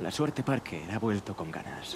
La suerte Parker ha vuelto con ganas.